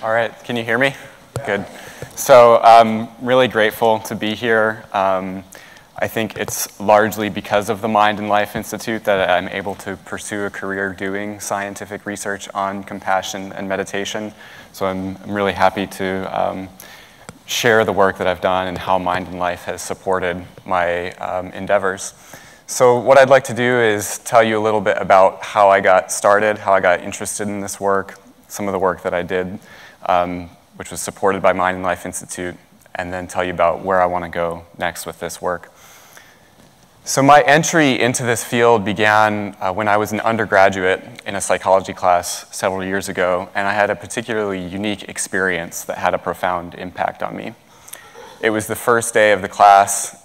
All right, can you hear me? Good. So I'm really grateful to be here. Um, I think it's largely because of the Mind and Life Institute that I'm able to pursue a career doing scientific research on compassion and meditation. So I'm, I'm really happy to um, share the work that I've done and how Mind and Life has supported my um, endeavors. So what I'd like to do is tell you a little bit about how I got started, how I got interested in this work, some of the work that I did um, which was supported by Mind and Life Institute, and then tell you about where I want to go next with this work. So my entry into this field began uh, when I was an undergraduate in a psychology class several years ago, and I had a particularly unique experience that had a profound impact on me. It was the first day of the class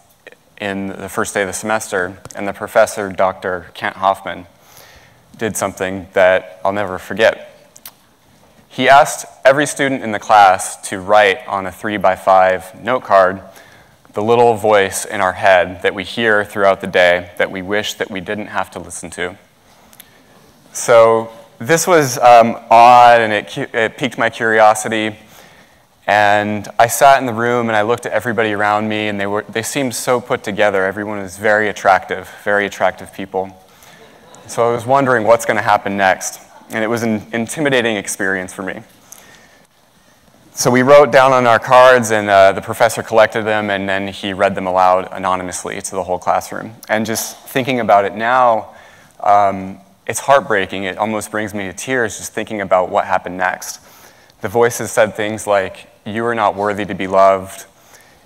in the first day of the semester, and the professor, Dr. Kent Hoffman, did something that I'll never forget. He asked every student in the class to write on a three by five note card the little voice in our head that we hear throughout the day that we wish that we didn't have to listen to. So this was um, odd and it, it piqued my curiosity. And I sat in the room and I looked at everybody around me and they, were, they seemed so put together. Everyone was very attractive, very attractive people. So I was wondering what's going to happen next and it was an intimidating experience for me. So we wrote down on our cards, and uh, the professor collected them, and then he read them aloud anonymously to the whole classroom. And just thinking about it now, um, it's heartbreaking. It almost brings me to tears just thinking about what happened next. The voices said things like, You are not worthy to be loved.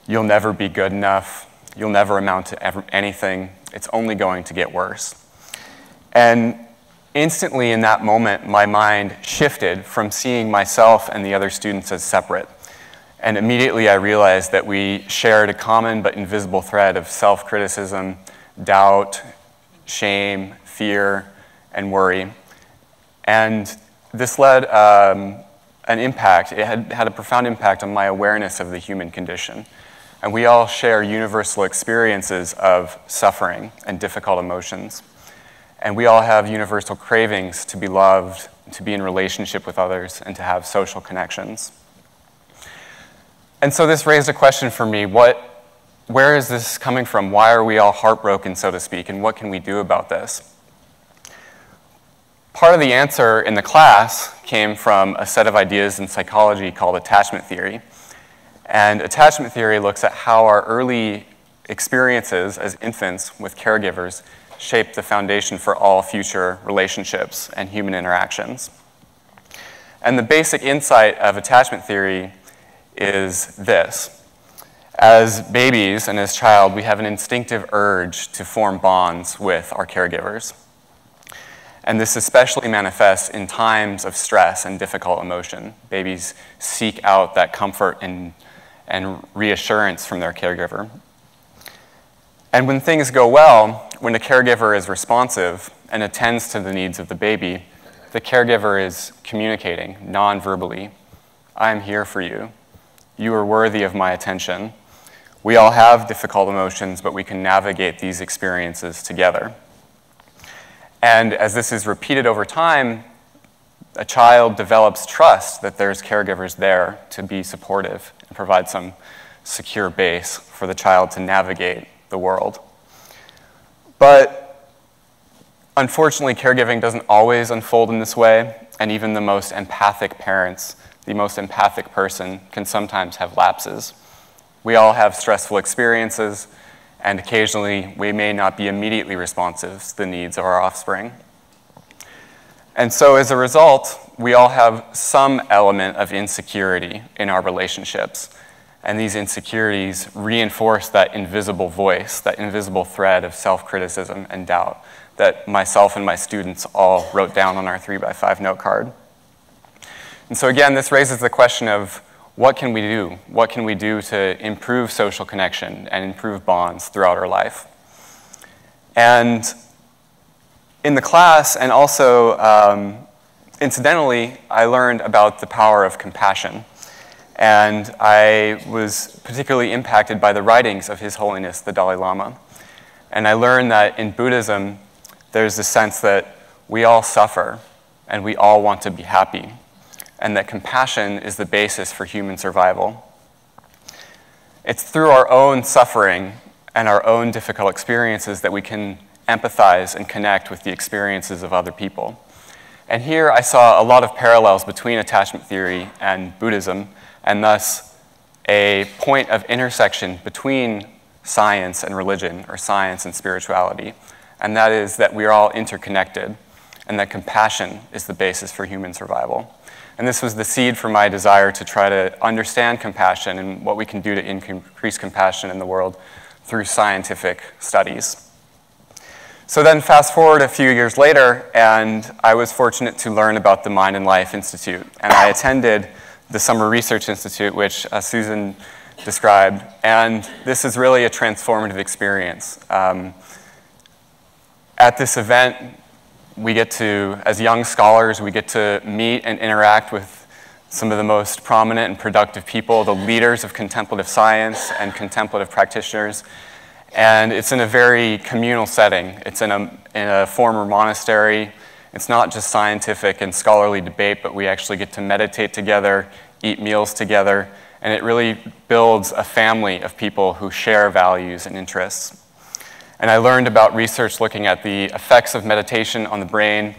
You'll never be good enough. You'll never amount to anything. It's only going to get worse. And instantly in that moment, my mind shifted from seeing myself and the other students as separate. And immediately I realized that we shared a common but invisible thread of self criticism, doubt, shame, fear, and worry. And this led um, an impact, it had had a profound impact on my awareness of the human condition. And we all share universal experiences of suffering and difficult emotions. And we all have universal cravings to be loved, to be in relationship with others, and to have social connections. And so this raised a question for me what, where is this coming from? Why are we all heartbroken, so to speak, and what can we do about this? Part of the answer in the class came from a set of ideas in psychology called attachment theory. And attachment theory looks at how our early experiences as infants with caregivers shape the foundation for all future relationships and human interactions. And the basic insight of attachment theory is this. As babies and as child, we have an instinctive urge to form bonds with our caregivers. And this especially manifests in times of stress and difficult emotion. Babies seek out that comfort and, and reassurance from their caregiver. And when things go well, when the caregiver is responsive and attends to the needs of the baby, the caregiver is communicating non-verbally. I am here for you. You are worthy of my attention. We all have difficult emotions, but we can navigate these experiences together. And as this is repeated over time, a child develops trust that there's caregivers there to be supportive and provide some secure base for the child to navigate the world. But unfortunately, caregiving doesn't always unfold in this way, and even the most empathic parents, the most empathic person, can sometimes have lapses. We all have stressful experiences, and occasionally we may not be immediately responsive to the needs of our offspring. And so as a result, we all have some element of insecurity in our relationships. And these insecurities reinforce that invisible voice, that invisible thread of self criticism and doubt that myself and my students all wrote down on our three by five note card. And so, again, this raises the question of what can we do? What can we do to improve social connection and improve bonds throughout our life? And in the class, and also um, incidentally, I learned about the power of compassion. And I was particularly impacted by the writings of His Holiness the Dalai Lama. And I learned that in Buddhism, there's a sense that we all suffer and we all want to be happy. and that compassion is the basis for human survival. It's through our own suffering and our own difficult experiences that we can empathize and connect with the experiences of other people. And here I saw a lot of parallels between attachment theory and Buddhism, and thus a point of intersection between science and religion, or science and spirituality. And that is that we are all interconnected, and that compassion is the basis for human survival. And this was the seed for my desire to try to understand compassion and what we can do to increase compassion in the world through scientific studies. So then, fast forward a few years later, and I was fortunate to learn about the Mind and Life Institute. And I attended the Summer Research Institute, which uh, Susan described. And this is really a transformative experience. Um, at this event, we get to, as young scholars, we get to meet and interact with some of the most prominent and productive people, the leaders of contemplative science and contemplative practitioners. And it's in a very communal setting. It's in a, in a former monastery. It's not just scientific and scholarly debate, but we actually get to meditate together, eat meals together, and it really builds a family of people who share values and interests. And I learned about research looking at the effects of meditation on the brain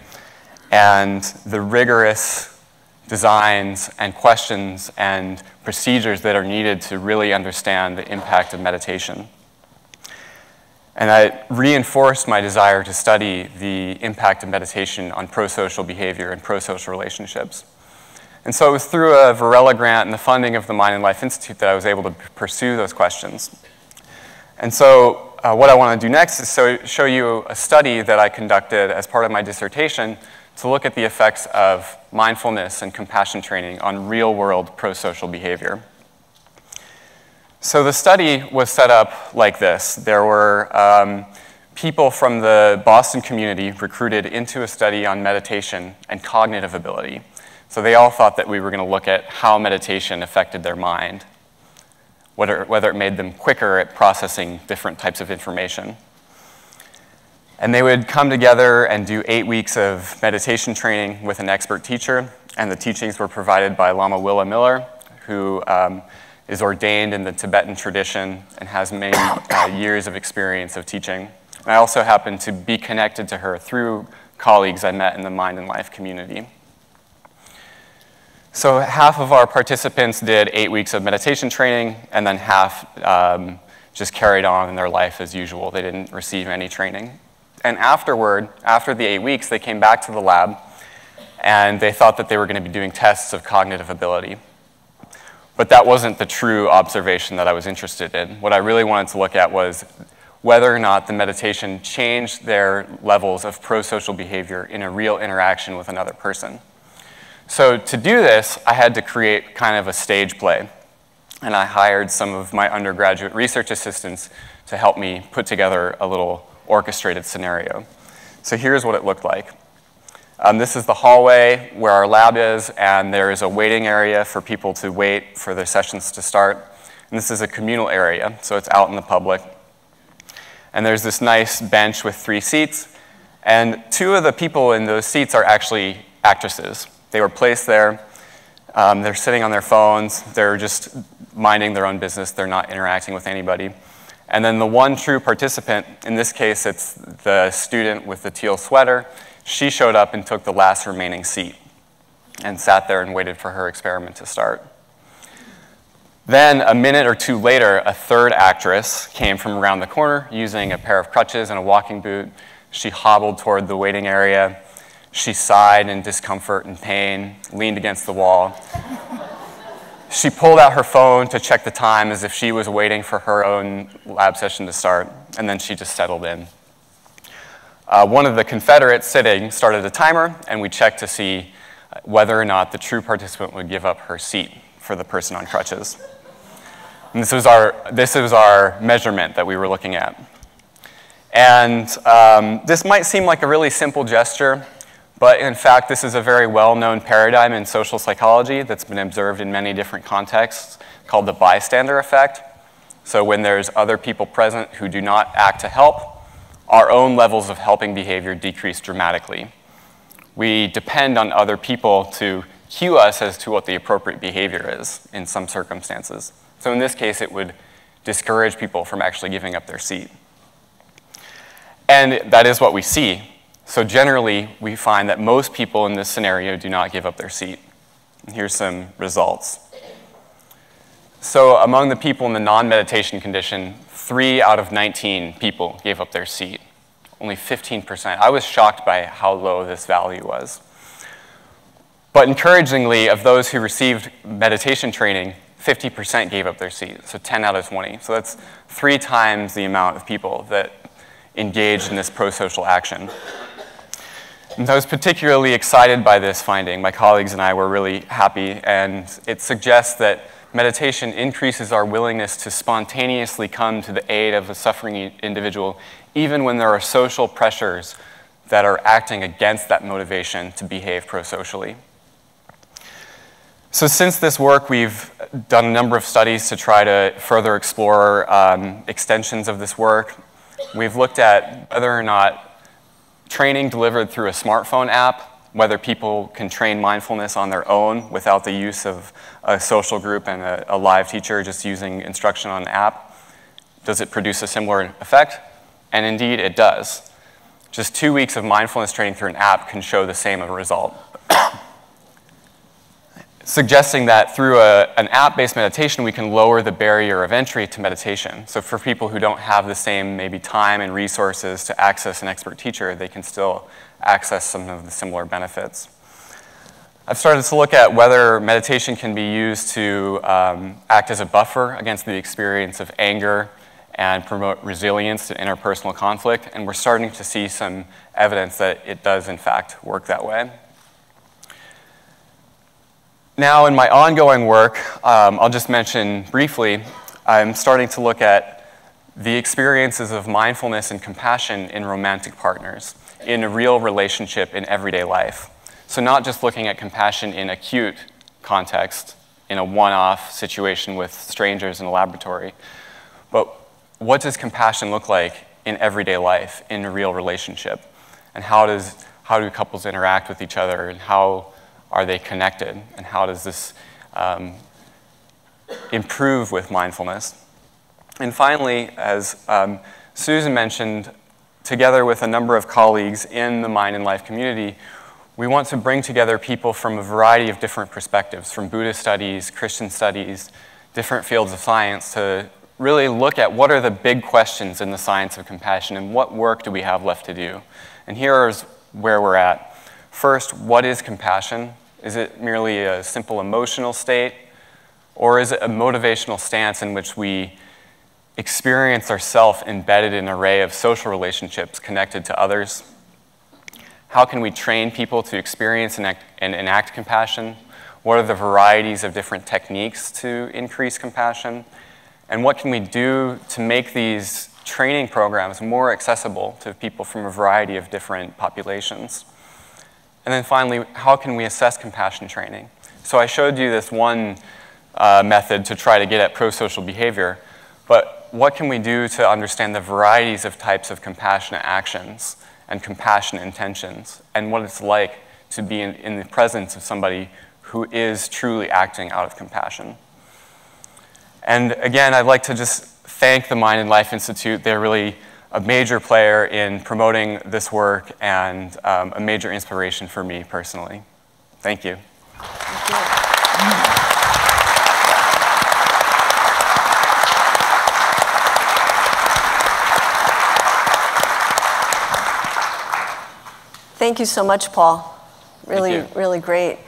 and the rigorous designs and questions and procedures that are needed to really understand the impact of meditation. And I reinforced my desire to study the impact of meditation on pro-social behavior and pro-social relationships. And so it was through a Varela grant and the funding of the Mind and Life Institute that I was able to pursue those questions. And so uh, what I want to do next is so, show you a study that I conducted as part of my dissertation to look at the effects of mindfulness and compassion training on real-world pro-social behavior. So the study was set up like this. There were um, people from the Boston community recruited into a study on meditation and cognitive ability. So they all thought that we were going to look at how meditation affected their mind, whether, whether it made them quicker at processing different types of information. And they would come together and do eight weeks of meditation training with an expert teacher, and the teachings were provided by Lama Willa Miller, who um, is ordained in the Tibetan tradition and has many uh, years of experience of teaching. And I also happen to be connected to her through colleagues I met in the Mind and Life community. So half of our participants did eight weeks of meditation training, and then half um, just carried on in their life as usual. They didn't receive any training. And afterward, after the eight weeks, they came back to the lab, and they thought that they were going to be doing tests of cognitive ability. But that wasn't the true observation that I was interested in. What I really wanted to look at was whether or not the meditation changed their levels of pro-social behavior in a real interaction with another person. So to do this, I had to create kind of a stage play. And I hired some of my undergraduate research assistants to help me put together a little orchestrated scenario. So here's what it looked like. Um, this is the hallway where our lab is, and there is a waiting area for people to wait for their sessions to start. And this is a communal area, so it's out in the public. And there's this nice bench with three seats, and two of the people in those seats are actually actresses. They were placed there. Um, they're sitting on their phones. They're just minding their own business. They're not interacting with anybody. And then the one true participant, in this case, it's the student with the teal sweater, she showed up and took the last remaining seat and sat there and waited for her experiment to start. Then, a minute or two later, a third actress came from around the corner using a pair of crutches and a walking boot. She hobbled toward the waiting area. She sighed in discomfort and pain, leaned against the wall. she pulled out her phone to check the time as if she was waiting for her own lab session to start, and then she just settled in. Uh, one of the Confederates sitting started a timer, and we checked to see whether or not the true participant would give up her seat for the person on crutches. And this was our, this was our measurement that we were looking at. And um, this might seem like a really simple gesture, but in fact, this is a very well-known paradigm in social psychology that's been observed in many different contexts called the bystander effect. So when there's other people present who do not act to help, our own levels of helping behavior decrease dramatically. We depend on other people to cue us as to what the appropriate behavior is in some circumstances. So in this case, it would discourage people from actually giving up their seat. And that is what we see. So generally, we find that most people in this scenario do not give up their seat. And here's some results. So among the people in the non-meditation condition, three out of 19 people gave up their seat. Only 15%. I was shocked by how low this value was. But encouragingly, of those who received meditation training, 50% gave up their seat, so 10 out of 20. So that's three times the amount of people that engaged in this pro-social action. And I was particularly excited by this finding. My colleagues and I were really happy, and it suggests that meditation increases our willingness to spontaneously come to the aid of a suffering individual, even when there are social pressures that are acting against that motivation to behave pro-socially. So since this work, we've done a number of studies to try to further explore um, extensions of this work. We've looked at whether or not training delivered through a smartphone app, whether people can train mindfulness on their own without the use of a social group and a, a live teacher just using instruction on an app. Does it produce a similar effect? And indeed, it does. Just two weeks of mindfulness training through an app can show the same result suggesting that through a, an app-based meditation, we can lower the barrier of entry to meditation. So for people who don't have the same maybe time and resources to access an expert teacher, they can still access some of the similar benefits. I've started to look at whether meditation can be used to um, act as a buffer against the experience of anger and promote resilience to interpersonal conflict, and we're starting to see some evidence that it does in fact work that way. Now, in my ongoing work, um, I'll just mention briefly, I'm starting to look at the experiences of mindfulness and compassion in romantic partners, in a real relationship in everyday life. So, not just looking at compassion in acute context, in a one off situation with strangers in a laboratory, but what does compassion look like in everyday life, in a real relationship? And how, does, how do couples interact with each other, and how are they connected? And how does this um, improve with mindfulness? And finally, as um, Susan mentioned, together with a number of colleagues in the Mind and Life community, we want to bring together people from a variety of different perspectives, from Buddhist studies, Christian studies, different fields of science, to really look at what are the big questions in the science of compassion and what work do we have left to do. And here is where we're at. First, what is compassion? Is it merely a simple emotional state? Or is it a motivational stance in which we experience ourselves embedded in an array of social relationships connected to others? How can we train people to experience and, and enact compassion? What are the varieties of different techniques to increase compassion? And what can we do to make these training programs more accessible to people from a variety of different populations? And then finally, how can we assess compassion training? So I showed you this one uh, method to try to get at pro-social behavior, but what can we do to understand the varieties of types of compassionate actions and compassionate intentions and what it's like to be in, in the presence of somebody who is truly acting out of compassion? And again, I'd like to just thank the Mind and Life Institute. They're really a major player in promoting this work and um, a major inspiration for me personally. Thank you. Thank you. Thank you so much, Paul. Really, really great.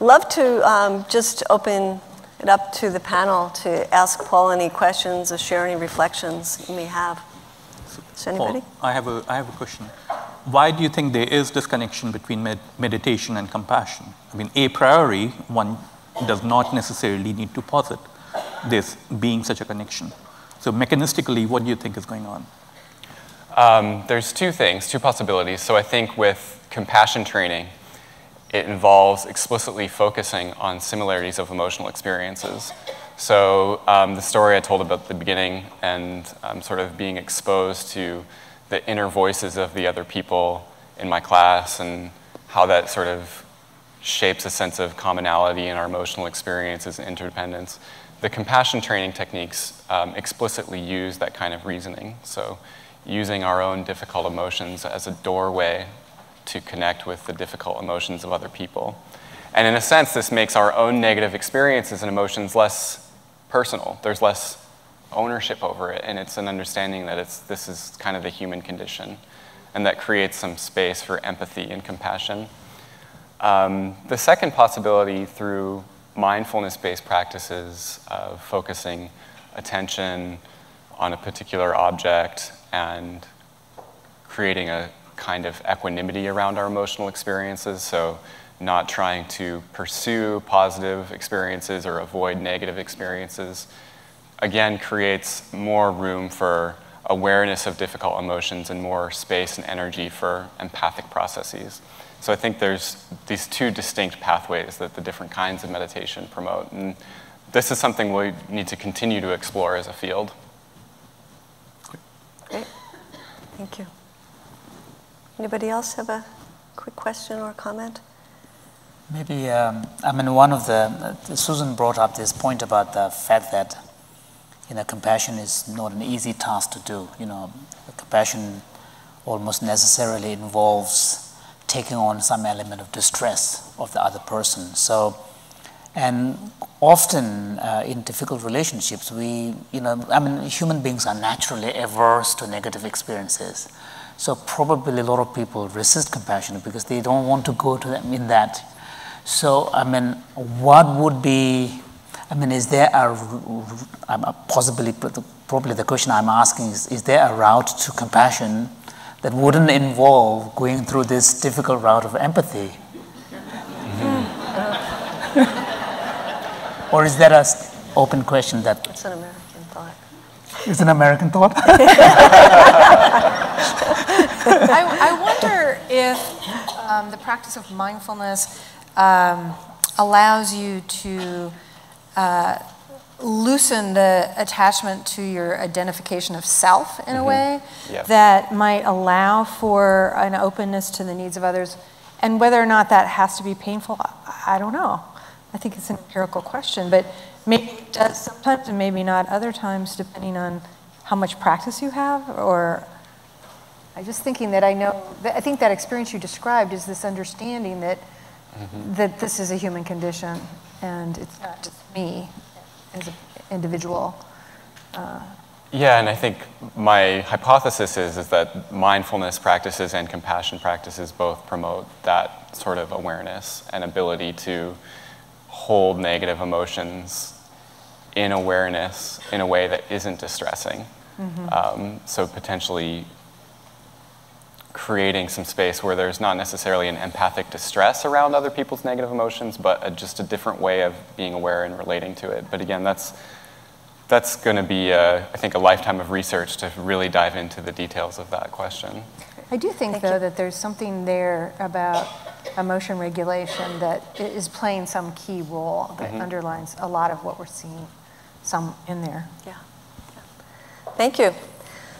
Love to um, just open it up to the panel to ask Paul any questions or share any reflections you may have. So anybody? Paul, I have, a, I have a question. Why do you think there is this connection between med meditation and compassion? I mean, a priori, one does not necessarily need to posit this being such a connection. So mechanistically, what do you think is going on? Um, there's two things, two possibilities. So I think with compassion training, it involves explicitly focusing on similarities of emotional experiences. So um, the story I told about the beginning and um, sort of being exposed to the inner voices of the other people in my class and how that sort of shapes a sense of commonality in our emotional experiences and interdependence. The compassion training techniques um, explicitly use that kind of reasoning. So, using our own difficult emotions as a doorway to connect with the difficult emotions of other people. And in a sense, this makes our own negative experiences and emotions less personal. There's less ownership over it, and it's an understanding that it's, this is kind of the human condition, and that creates some space for empathy and compassion. Um, the second possibility through mindfulness based practices of focusing attention on a particular object and creating a kind of equanimity around our emotional experiences. So, not trying to pursue positive experiences or avoid negative experiences, again, creates more room for awareness of difficult emotions and more space and energy for empathic processes. So I think there's these two distinct pathways that the different kinds of meditation promote. And this is something we need to continue to explore as a field. Great. Thank you. Anybody else have a quick question or comment? Maybe, um, I mean, one of the, uh, Susan brought up this point about the fact that, you know, compassion is not an easy task to do. You know, compassion almost necessarily involves taking on some element of distress of the other person. So, and often uh, in difficult relationships, we, you know, I mean, human beings are naturally averse to negative experiences. So probably a lot of people resist compassion because they don't want to go to them in that. So, I mean, what would be, I mean, is there a, possibly, probably the question I'm asking is, is there a route to compassion that wouldn't involve going through this difficult route of empathy? Mm-hmm. or is that an open question that? It's an American thought. It's an American thought? I, I, wonder if um, the practice of mindfulness um, allows you to uh, loosen the attachment to your identification of self in mm-hmm. a way yeah. that might allow for an openness to the needs of others. And whether or not that has to be painful, I, I don't know. I think it's an empirical question, but maybe it does sometimes and maybe not other times, depending on how much practice you have. Or I'm just thinking that I know, that I think that experience you described is this understanding that, mm-hmm. that this is a human condition and it's not just me as an individual. Uh, yeah, and I think my hypothesis is, is that mindfulness practices and compassion practices both promote that sort of awareness and ability to hold negative emotions in awareness in a way that isn't distressing. Mm-hmm. Um, so potentially creating some space where there's not necessarily an empathic distress around other people's negative emotions, but a, just a different way of being aware and relating to it. But again, that's that's going to be, a, I think, a lifetime of research to really dive into the details of that question. I do think, Thank though, you. that there's something there about emotion regulation that is playing some key role that mm-hmm. underlines a lot of what we're seeing some in there. Yeah. yeah. Thank you.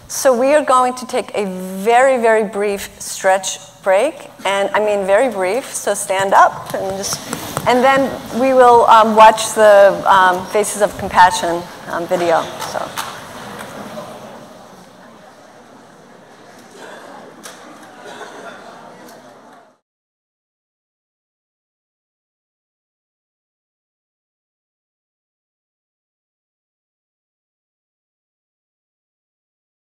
So we are going to take a very, very brief stretch break, and I mean very brief, so stand up and just, and then we will um, watch the um, Faces of Compassion um, video. So